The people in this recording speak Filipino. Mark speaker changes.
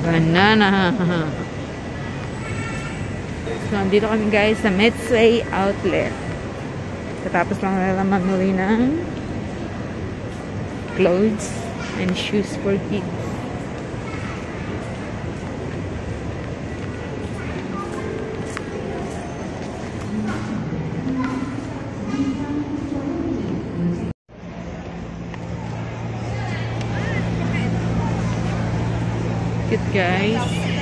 Speaker 1: Banana. So, dito kami guys sa Metsway Outlet. Katapos lang nila mamili ng clothes and shoes for kids. Good guys